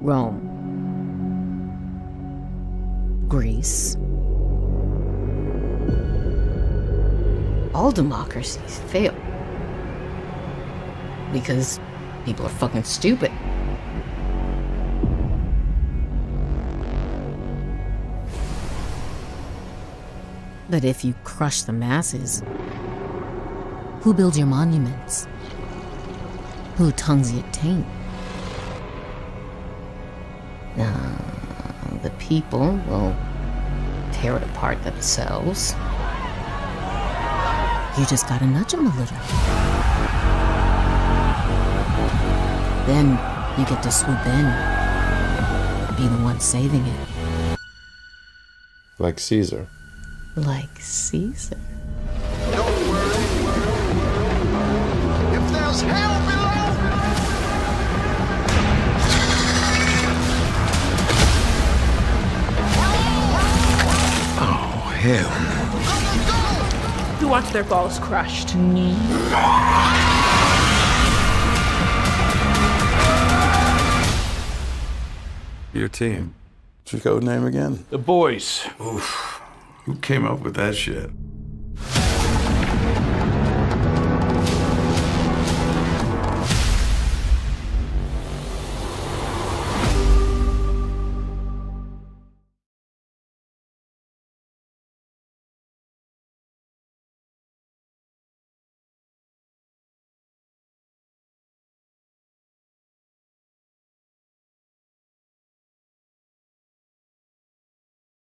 Rome, Greece. All democracies fail. Because people are fucking stupid. But if you crush the masses, who builds your monuments? Who tongues your taint? Uh, the people will tear it apart themselves. You just gotta nudge them a little. Then you get to swoop in, be the one saving it, Like Caesar. like Caesar. Hell. Who wants their balls crushed? Your team. What's your code name again? The boys. Oof. Who came up with that shit?